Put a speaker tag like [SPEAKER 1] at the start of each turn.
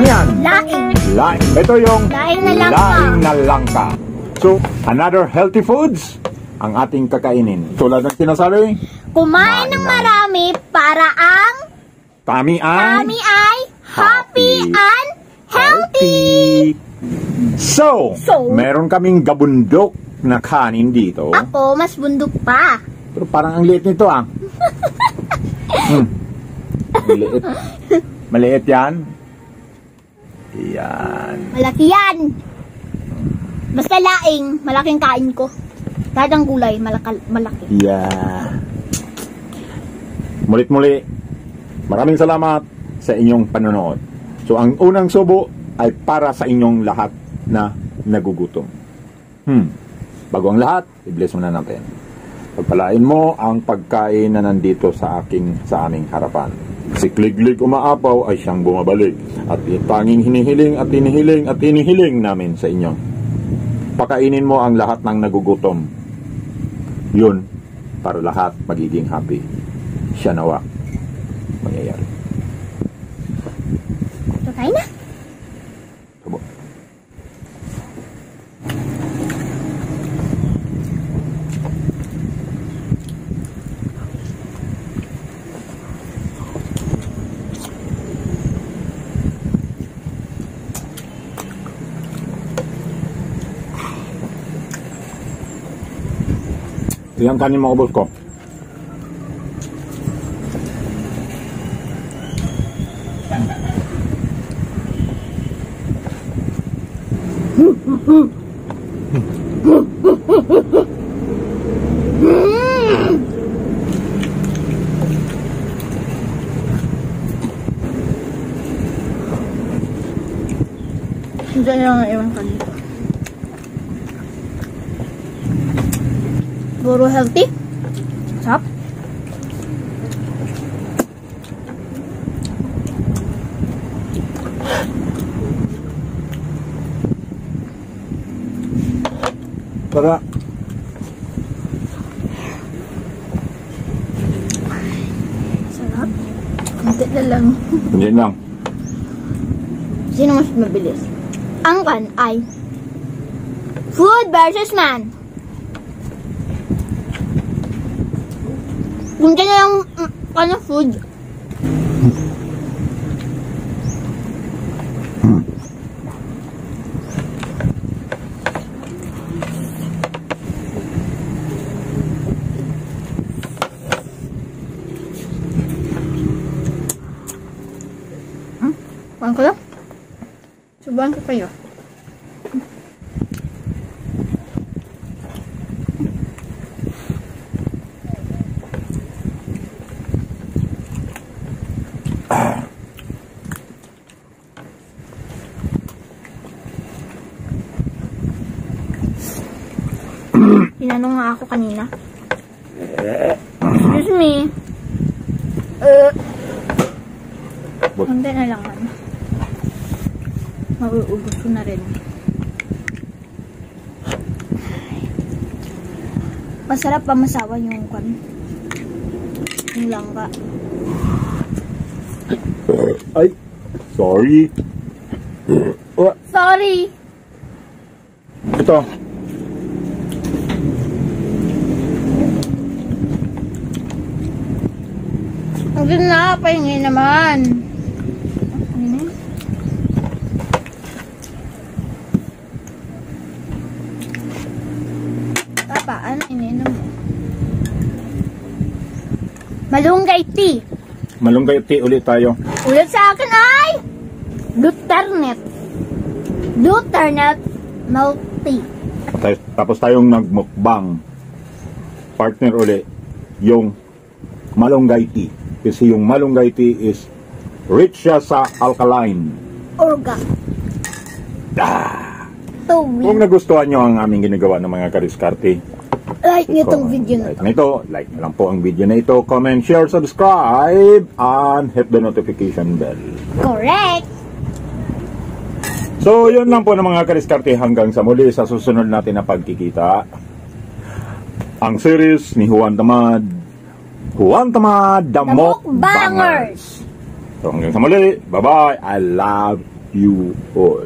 [SPEAKER 1] Ano yan?
[SPEAKER 2] Laing.
[SPEAKER 1] Laing. Ito yung
[SPEAKER 2] Laing na langka.
[SPEAKER 1] laing na langka. So, another healthy foods ang ating kakainin. Tulad ng sinasabi,
[SPEAKER 2] Kumain ng marami para ang
[SPEAKER 1] kami ay
[SPEAKER 2] kami ay happy
[SPEAKER 1] Happy.
[SPEAKER 2] and healthy.
[SPEAKER 1] So,
[SPEAKER 2] So?
[SPEAKER 1] meron kaming gabundok na kanin dito.
[SPEAKER 2] Ako, mas bundok pa.
[SPEAKER 1] Pero parang ang liit nito ah. hmm. Maliit. Maliit yan. Yan.
[SPEAKER 2] Malaki yan. Basta laing, malaking kain ko. Lahat ng gulay, malaka, malaki.
[SPEAKER 1] Yeah. Mulit-muli, maraming salamat sa inyong panonood. So, ang unang subo ay para sa inyong lahat na nagugutom. Hmm. Bago ang lahat, i-bless muna natin. Pagpalain mo ang pagkain na nandito sa aking sa aming harapan. Si Kliglig umaapaw ay siyang bumabalik at tanging hinihiling at hinihiling at hinihiling namin sa inyo. Pakainin mo ang lahat ng nagugutom. Yun, para lahat magiging happy. Siya nawa. Mangyayari.
[SPEAKER 2] So, kain na.
[SPEAKER 1] Tubo. Yan kanin mo ubos ko.
[SPEAKER 2] Diyan lang ang iwan ka Puro healthy. Sarap.
[SPEAKER 1] Para
[SPEAKER 2] Sarap. Kunti na lang.
[SPEAKER 1] hindi lang.
[SPEAKER 2] Sino mas mabilis? Ang kan ay Food versus Man. Kung dyan na lang mm, ano food. Hmm? Kuhaan ko lang. Subuhan ko kayo. Tinanong nga ako kanina. Excuse me. Uh, Konti na lang. Mauubos ko na rin. Masarap pa masawa yung kwan. Yung langka.
[SPEAKER 1] ay, sorry.
[SPEAKER 2] Sorry!
[SPEAKER 1] ito.
[SPEAKER 2] Huwag na, pahingi naman. Papa, ano ininom mo? Malunggay tea.
[SPEAKER 1] Malunggay tea ulit tayo.
[SPEAKER 2] Ulit sa akin ay Luternet. Luternet milk tea.
[SPEAKER 1] Tapos tayong nagmukbang. Partner uli, yung malunggay tea. Kasi yung malunggay tea is rich siya sa alkaline.
[SPEAKER 2] Orga.
[SPEAKER 1] Ah!
[SPEAKER 2] Tuwi.
[SPEAKER 1] Kung nagustuhan nyo ang aming ginagawa ng mga kadiskarte,
[SPEAKER 2] Like nitong video na to.
[SPEAKER 1] Like nito, like na lang po ang video na ito. Comment, share, subscribe, and hit the notification bell.
[SPEAKER 2] Correct.
[SPEAKER 1] So, yun lang po ng mga kadiskarte hanggang sa muli sa susunod natin na pagkikita. Ang series ni Juan Tamad. Juan Tamad, The,
[SPEAKER 2] The. Mukbangers.
[SPEAKER 1] So, hanggang sa muli. Bye-bye. I love you all.